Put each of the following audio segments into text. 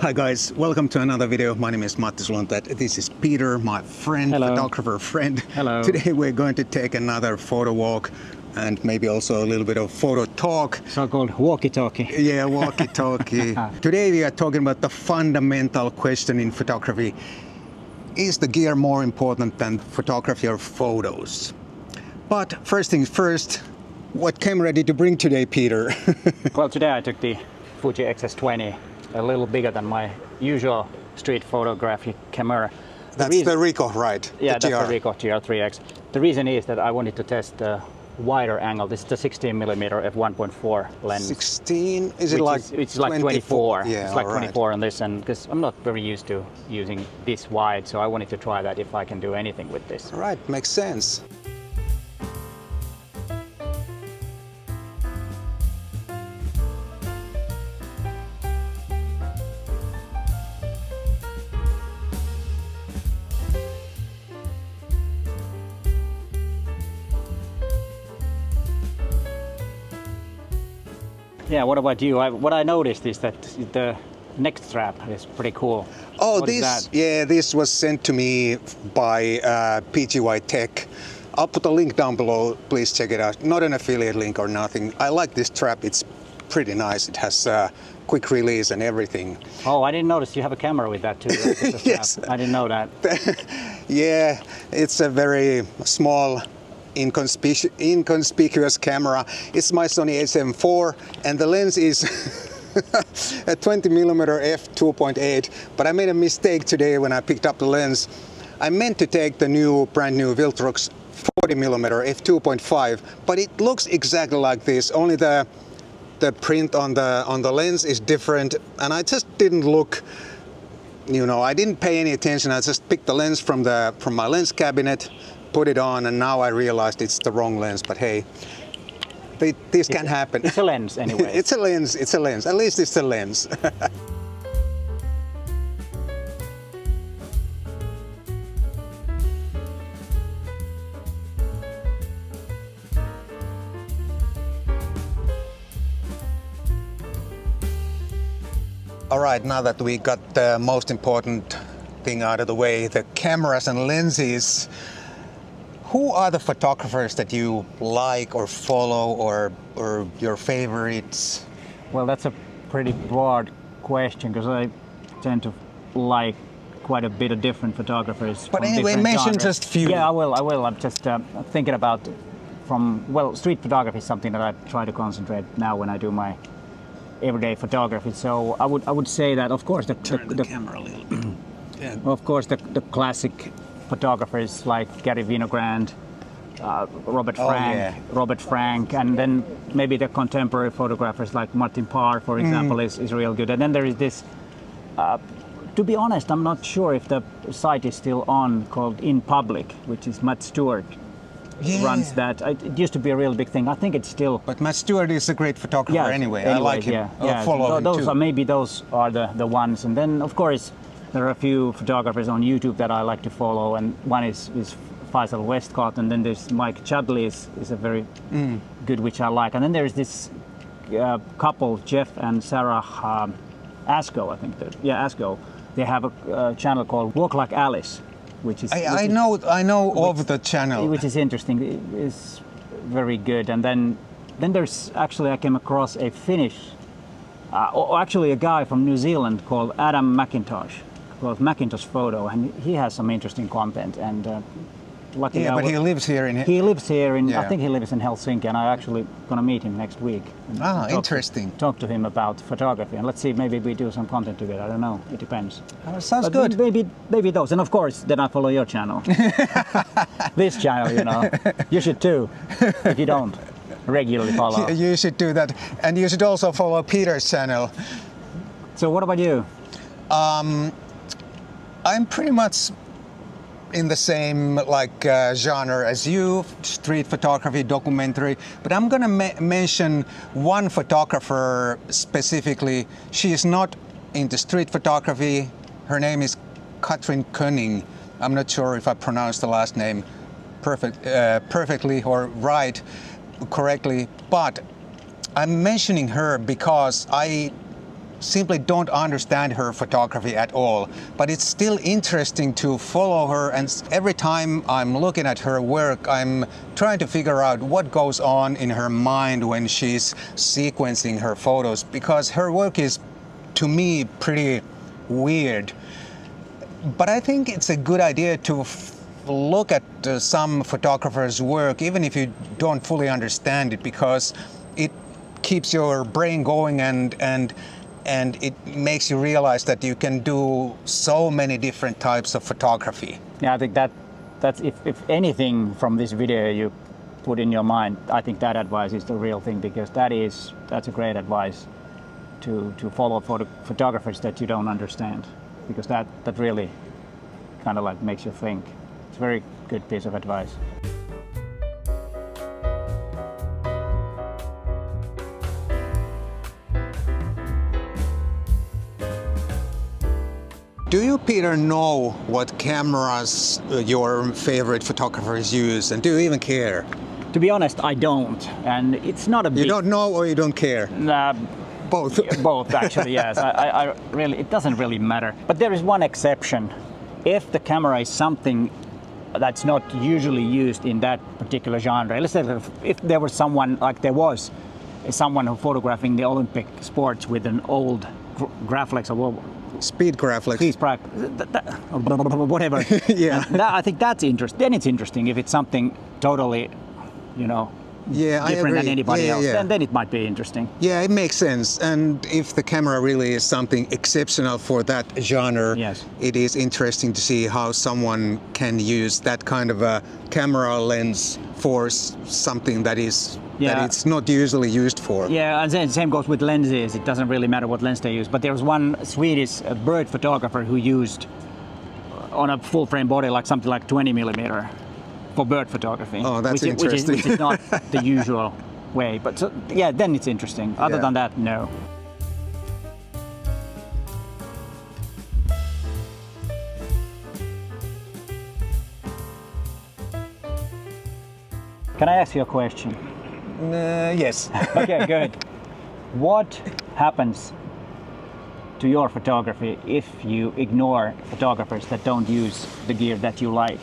Hi guys, welcome to another video. My name is Matti Sulanto. This is Peter, my friend, Hello. photographer friend. Hello. Today we're going to take another photo walk and maybe also a little bit of photo talk. So-called walkie-talkie. Yeah, walkie-talkie. Ah. Today we are talking about the fundamental question in photography. Is the gear more important than photography or photos? But first things first, what camera did you bring today, Peter? Well, today I took the Fuji XS20, a little bigger than my usual street photography camera. The That's reason- the Ricoh, right? yeah, The that's GR. the Ricoh GR3X. The reason is that I wanted to test the wider angle. This is the 16 millimeter f1.4 lens. 16? Is it like is, it's like 24. Yeah, it's like right. 24 on this, and because I'm not very used to using this wide, so I wanted to try that if I can do anything with this. All right, makes sense. Yeah. What about you? I, what I noticed is that the neck strap is pretty cool. Oh, What is this, yeah, this was sent to me by uh, PGYTECH. I'll put a link down below. Please check it out. Not an affiliate link or nothing. I like this strap. It's pretty nice. It has uh, quick release and everything. Oh, I didn't notice you have a camera with that too. That's a strap. Yes. I didn't know that. Yeah, it's a very small, inconspicu- inconspicuous camera. It's my Sony a7 IV, and the lens is a 20 millimeter f2.8. But I made a mistake today when I picked up the lens. I meant to take the new, brand new Viltrox 40 millimeter f2.5, but it looks exactly like this. Only the the print on the on the lens is different, and I just didn't look you know, I didn't pay any attention. I just picked the lens from the from my lens cabinet, put it on, and now I realized it's the wrong lens. But hey, they, this can happen. It's a lens anyway. it's a lens. It's a lens. At least it's a lens. All right, now that we got the most important thing out of the way, the cameras and lenses, who are the photographers that you like or follow or, or your favorites? Well, that's a pretty broad question because I tend to like quite a bit of different photographers. But from anyway, mention genres. just few. Yeah, I will. I will. I'm just uh, thinking about from well, street photography is something that I try to concentrate now when I do my everyday photography. So I would I would say that of course the, the, the camera a little bit. yeah. of course the, the classic photographers like Garry Winogrand, uh, Robert Oh, Frank, yeah. Robert Frank, and then maybe the contemporary photographers like Martin Parr, for example, Mm. is, is real good. And then there is this. Uh, to be honest, I'm not sure if the site is still on called In Public, which is Matt Stuart Yeah. runs that. It, used to be a real big thing. I think it's still. But Matt Stuart is a great photographer Yeah. anyway. I like him. Yeah, I'll yeah. follow him those too. are maybe those are the, the ones. And then of course there are a few photographers on YouTube that I like to follow, and one is is Faizal Westcott, and then there's Mike Chudley is, is a very Mm. good which I like, and then there's this uh, couple Jeff and Sarah um, Asco, I think. they're- Yeah, Asco. They have a uh, channel called Walk Like Alice, which is which I, I is- know I know of the channel. which is interesting. It is very good. And then, then there's actually I came across a Finnish, uh, or actually a guy from New Zealand called Adam McIntosh, called Macintosh Photo, and he has some interesting content. And uh, luckily, yeah, but he lives here in he lives here in. Yeah. I think he lives in Helsinki, and I actually gonna meet him next week. Ah, talk to- interesting. talk to him about photography, and let's see. Maybe we do some content together. I don't know. It depends. Oh, sounds But good. Maybe maybe those, and of course, then I follow your channel. this channel, you know, you should too. If you don't regularly follow. You should do that, and you should also follow Peter's channel. So what about you? I'm pretty much in the same like uh, genre as you, street photography, documentary. But I'm gonna ma- mention one photographer specifically. She is not into street photography. Her name is Katrin Koenning. I'm not sure if I pronounced the last name perfect, uh, perfectly or right, correctly, but I'm mentioning her because I simply don't understand her photography at all. But it's still interesting to follow her, and every time I'm looking at her work, I'm trying to figure out what goes on in her mind when she's sequencing her photos because her work is, to me, pretty weird but I think it's a good idea to look at uh, some photographers' work, even if you don't fully understand it, because it keeps your brain going and and and it makes you realize that you can do so many different types of photography. Yeah, I think that that's if, if anything from this video you put in your mind, I think that advice is the real thing because that is that's a great advice to to follow photo, photographers that you don't understand because that that really kind of like makes you think. It's a very good piece of advice. Do you, Peter, know what cameras uh, your favorite photographers use, and do you even care? To be honest, I don't, and it's not a You big. don't know or you don't care? Uh, Both. both actually yes I, I, I really it doesn't really matter but there is one exception if the camera is something that's not usually used in that particular genre let's say if, if there was someone like there was someone who photographing the olympic sports with an old gr- graflex or what- Speed Graphics. that, that, whatever Yeah. That, i think that's interesting then it's interesting if it's something totally you know Yeah, I different than anybody Yeah, else yeah. then, then it might be interesting Yeah, it makes sense. And if the camera really is something exceptional for that genre, Yes. it is interesting to see how someone can use that kind of a camera lens for something that is Yeah. that it's not usually used for. Yeah, and then same goes with lenses. It doesn't really matter what lens they use. But there was one Swedish bird photographer who used uh, on a full frame body like something like 20 millimeter for bird photography. Oh, that's which, is- Which is, which is not the usual way. But so, yeah, then it's interesting. Other Yeah. than that, no. Can I ask you a question? Uh, yes. okay, good. What happens to your photography if you ignore photographers that don't use the gear that you like?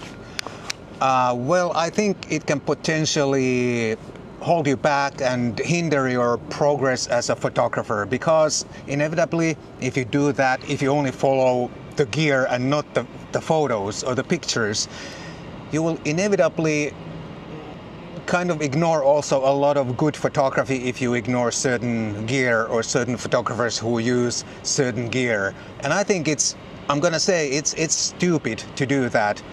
Uh, well, I think it can potentially hold you back and hinder your progress as a photographer because inevitably, if you do that, if you only follow the gear and not the, the photos or the pictures, you will inevitably kind of ignore also a lot of good photography if you ignore certain gear or certain photographers who use certain gear. And I think it's I'm gonna say it's it's stupid to do that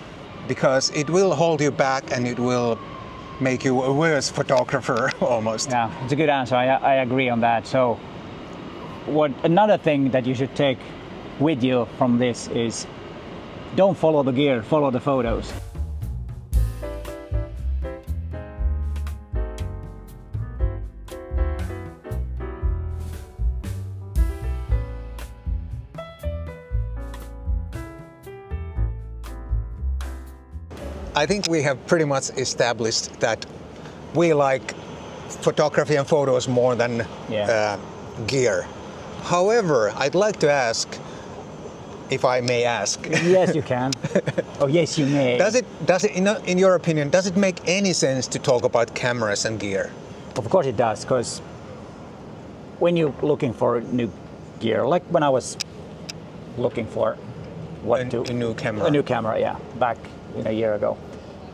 because it will hold you back and it will make you a worse photographer almost. Yeah, it's a good answer. I, I agree on that. So, what another thing that you should take with you from this is don't follow the gear, follow the photos. I think we have pretty much established that we like photography and photos more than Yeah. uh, gear. However, I'd like to ask, if I may ask, yes, you can. oh, yes, you may. does it, does it, in, in your opinion, does it make any sense to talk about cameras and gear? Of course it does, because when you're looking for new gear, like when I was looking for what A- to a new camera. a new camera, yeah, back in a year ago.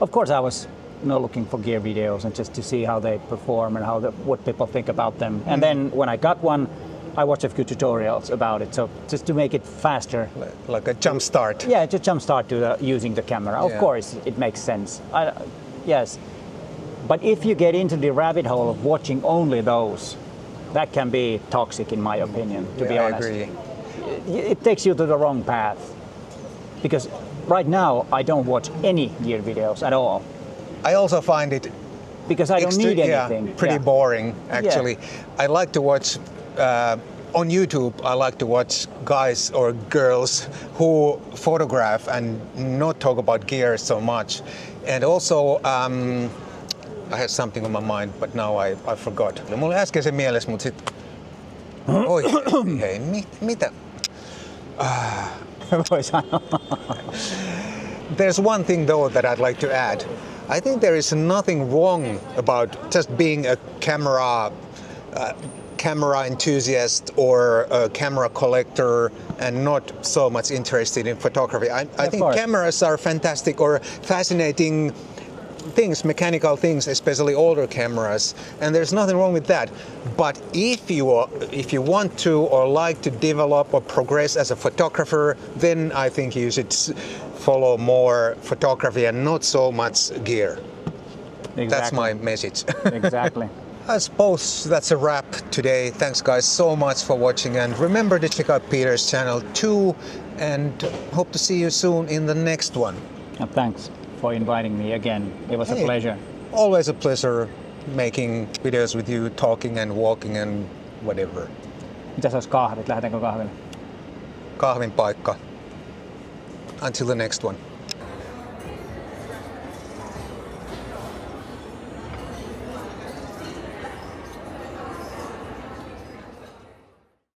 Of course, I was you know looking for gear videos and just to see how they perform and how the, what people think about them. And mm. then when I got one, I watched a few tutorials about it, so just to make it faster. Like a jump start? Yeah, just jumpstart to the, using the camera. Of course, it makes sense. I, yes, but if you get into the rabbit hole of watching only those, that can be toxic, in my opinion. To be Yeah, I honest, agree. It, it takes you to the wrong path. Because right now, I don't watch any gear videos at all I also find it because I don't need yeah, anything. pretty Yeah. boring actually. I like to watch uh, on YouTube. I like to watch guys or girls who photograph and not talk about gear so much. And also, um, I had something on my mind, but now I, I forgot. Mulla äsken se mielessä, mutta sit Oi, hei, mit, mitä? Sanoa. There's one thing though that I'd like to add. I think there is nothing wrong about just being a camera uh, camera enthusiast or a camera collector and not so much interested in photography. I, I think course. cameras are fantastic or fascinating things, mechanical things, especially older cameras, and there's nothing wrong with that. But if you are, if you want to or like to develop or progress as a photographer, then I think you should follow more photography and not so much gear. Exactly. That's my message. exactly. I suppose that's a wrap today. Thanks, guys, so much for watching. And remember to check out Peter's channel too. And hope to see you soon in the next one. And thanks for inviting me again. It was Hey. a pleasure. Always a pleasure making videos with you, talking and walking and whatever. Mitäs olisi kahvit? Lähdetäänkö kahville? Kahvin paikka. Until the next one.